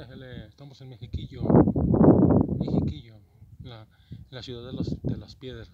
Estamos en Mexiquillo, Mexiquillo, la, la ciudad de, los, de las piedras.